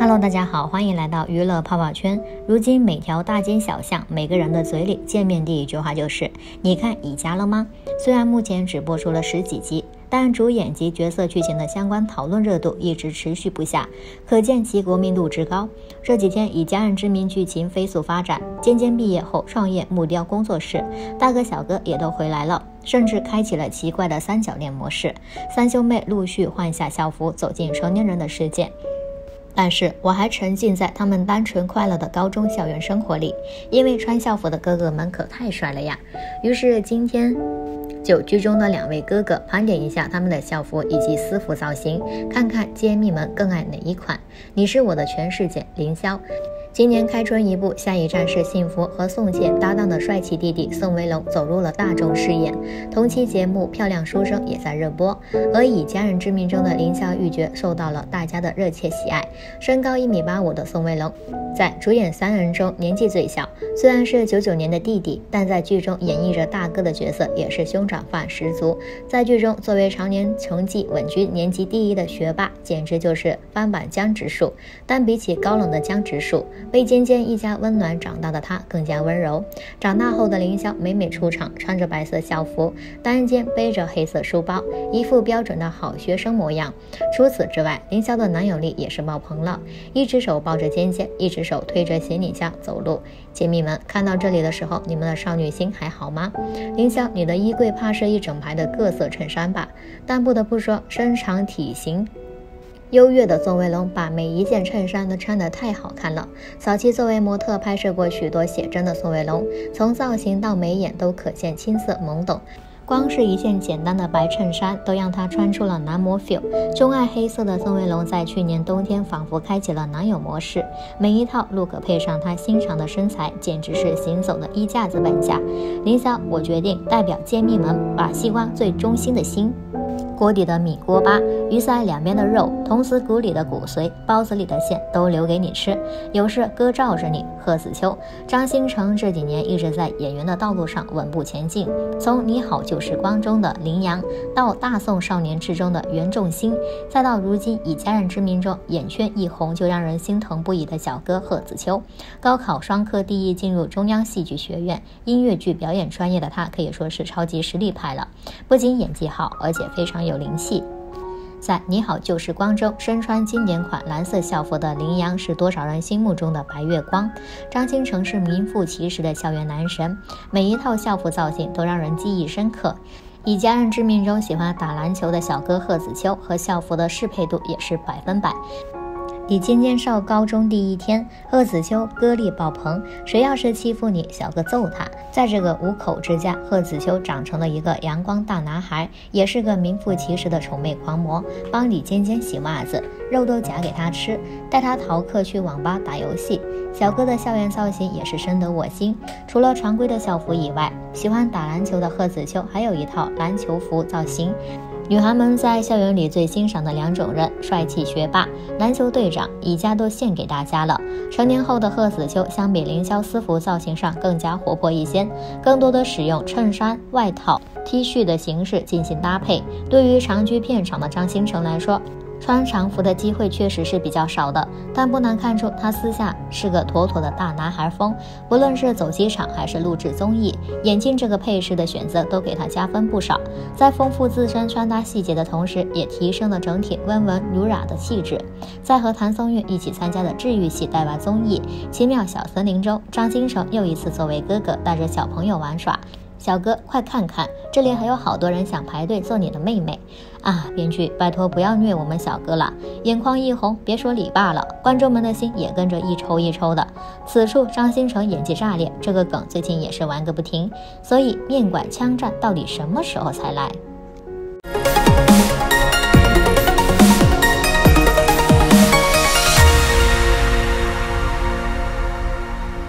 Hello，大家好，欢迎来到娱乐泡泡圈。如今每条大街小巷，每个人的嘴里见面第一句话就是：“你看乙家了吗？”虽然目前只播出了十几集，但主演及角色剧情的相关讨论热度一直持续不下，可见其国民度之高。这几天以家人之名剧情飞速发展，尖尖毕业后创业木雕工作室，大哥小哥也都回来了，甚至开启了奇怪的三角恋模式。三兄妹陆续换下校服，走进成年人的世界。但是我还沉浸在他们单纯快乐的高中校园生活里，因为穿校服的哥哥们可太帅了呀。于是今天就剧中的两位哥哥盘点一下他们的校服以及私服造型，看看揭秘们更爱哪一款。你是我的全世界，凌霄。今年开春一部，下一站是幸福和宋茜搭档的帅气弟弟宋威龙走入了大众视野。同期节目《漂亮书生》也在热播，而以家人之名中的凌霄玉角受到了大家的热切喜爱。身高一米八五的宋威龙，在主演三人中年纪最小，虽然是九九年的弟弟，但在剧中演绎着大哥的角色，也是兄长范十足。在剧中，作为常年成绩稳居年级第一的学霸，简直就是翻版江直树。但比起高冷的江直树，被尖尖一家温暖长大的他更加温柔。长大后的凌霄每每出场，穿着白色校服，单肩背着黑色书包，一副标准的好学生模样。除此之外，凌霄的男友力也是爆棚了，一只手抱着尖尖，一只手推着行李箱走路。姐妹们看到这里的时候，你们的少女心还好吗？凌霄，你的衣柜怕是一整排的各色衬衫吧？但不得不说，身长体型。优越的宋威龙把每一件衬衫都穿得太好看了。早期作为模特拍摄过许多写真的宋威龙，从造型到眉眼都可见青涩懵懂。光是一件简单的白衬衫，都让他穿出了男模 feel。钟爱黑色的宋威龙在去年冬天仿佛开启了男友模式，每一套 look 配上他修长的身材，简直是行走的衣架子本家。林霄，我决定代表揭秘们，把西瓜最忠心的心。锅底的米锅巴，鱼鳃两边的肉，童子骨里的骨髓，包子里的馅，都留给你吃。有事哥罩着你。贺子秋、张新成这几年一直在演员的道路上稳步前进，从《你好旧时光》中的林阳，到《大宋少年志》中的袁仲兴，再到如今以《家人之名》中眼圈一红就让人心疼不已的小哥贺子秋。高考双科第一，进入中央戏剧学院音乐剧表演专业的他，可以说是超级实力派了。不仅演技好，而且非常有灵气。在《你好旧时光》中，身穿经典款蓝色校服的林阳是多少人心目中的白月光。张新成是名副其实的校园男神，每一套校服造型都让人记忆深刻。以家人之命中喜欢打篮球的小哥贺子秋和校服的适配度也是百分百。李尖尖上高中第一天，贺子秋歌力爆棚，谁要是欺负你，小哥揍他。在这个五口之家，贺子秋长成了一个阳光大男孩，也是个名副其实的宠妹狂魔，帮李尖尖洗袜子，肉都夹给他吃，带他逃课去网吧打游戏。小哥的校园造型也是深得我心，除了常规的校服以外，喜欢打篮球的贺子秋还有一套篮球服造型。女孩们在校园里最欣赏的两种人：帅气学霸、篮球队长。一家都献给大家了。成年后的贺子秋，相比凌霄私服造型上更加活泼一些，更多的使用衬衫、外套、T 恤的形式进行搭配。对于长居片场的张新成来说，穿长服的机会确实是比较少的，但不难看出他私下是个妥妥的大男孩风。不论是走机场还是录制综艺，眼镜这个配饰的选择都给他加分不少。在丰富自身穿搭细节的同时，也提升了整体温文儒雅的气质。在和谭松韵一起参加的治愈系带娃综艺《奇妙小森林》中，张新成又一次作为哥哥带着小朋友玩耍。小哥，快看看，这里还有好多人想排队做你的妹妹啊！编剧，拜托不要虐我们小哥了，眼眶一红，别说理罢了，观众们的心也跟着一抽一抽的。此处张新成演技炸裂，这个梗最近也是玩个不停，所以面馆枪战到底什么时候才来？